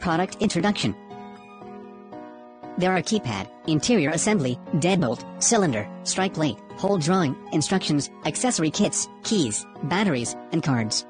Product Introduction There are keypad, interior assembly, deadbolt, cylinder, strike plate, hole drawing, instructions, accessory kits, keys, batteries, and cards.